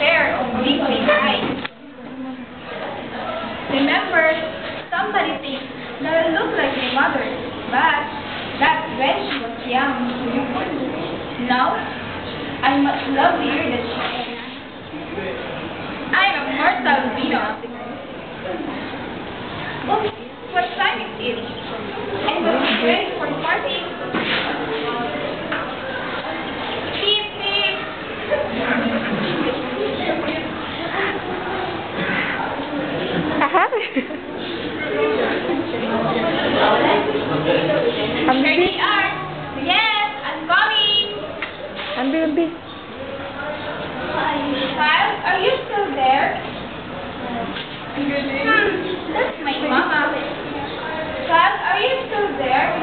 fair and legally. Remember, somebody thinks that I look like my mother, but that's when she was young. Now, I'm much lovelier than she is. I'm a more albino. Oops, what time is it? I am ready for party. Here Ambi. Yes, I'm coming. ambi, ambi. Child, are you still there? Hmm, that's my mama. Child, are you still there?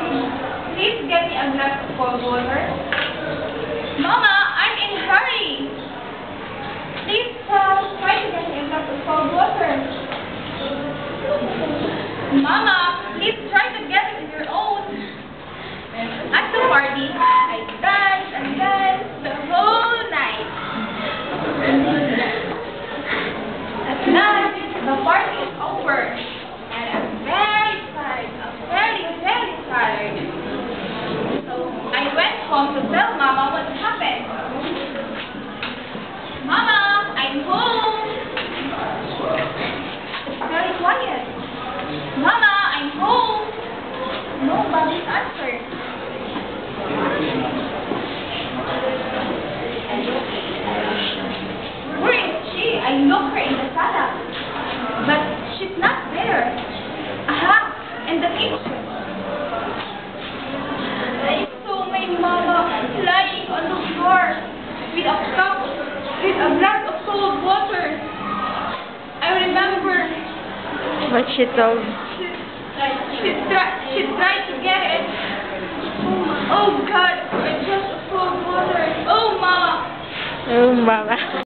Please get me a glass of cold water. Mama, I'm in a hurry. Please, child, try to get me a glass of cold water. Mama, please try to get it on your own. At the party, I danced and danced the whole night. At last, the party is over, and I'm very tired. I'm very, very tired. So I went home to tell Mama what happened. Mama, I'm home. It's very quiet. Mama, I'm home. Nobody's answered. Where is she? I look her in the sala. But she's not there. Aha! In the kitchen. I saw my mama lying on the floor with a cup, with a glass of cold water. I remember What she told. she, she, tried, she tried to get it. Oh my God, it's just cold water. Oh Mama. Oh, mama.